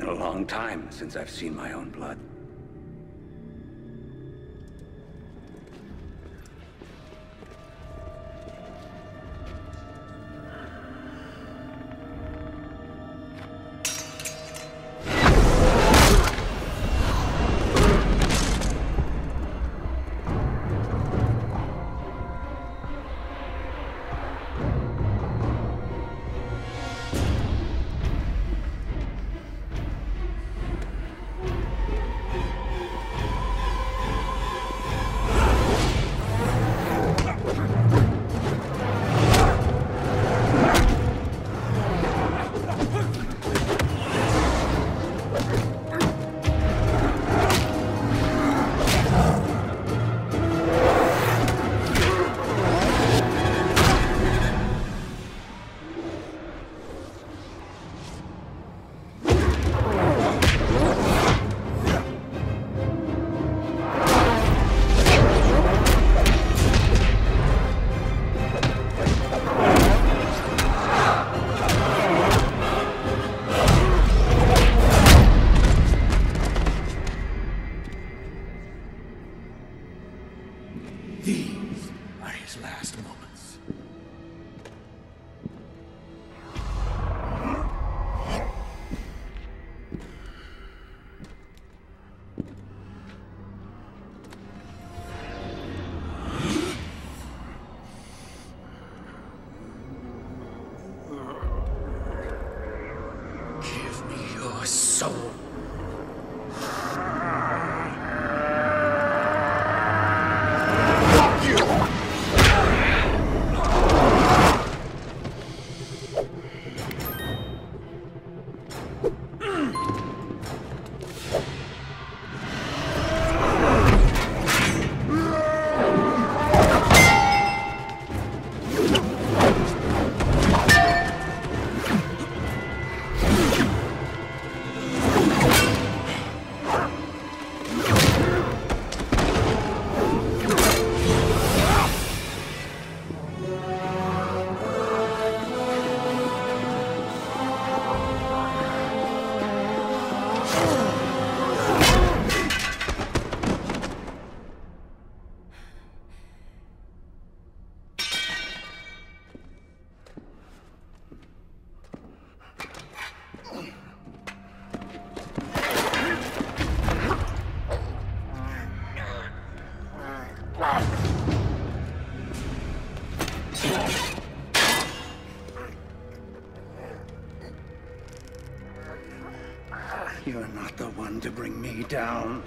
Been a long time since I've seen my own blood. You're not the one to bring me down.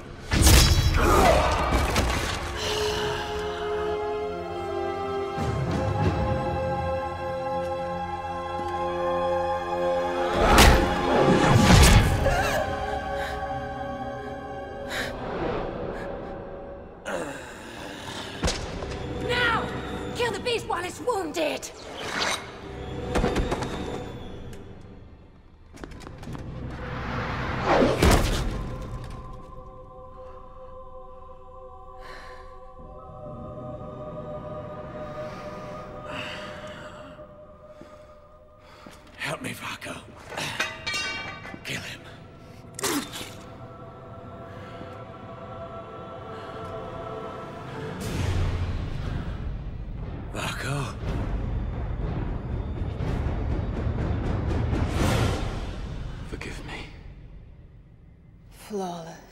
While it's wounded! Help me, Vaako. Forgive me. Flawless.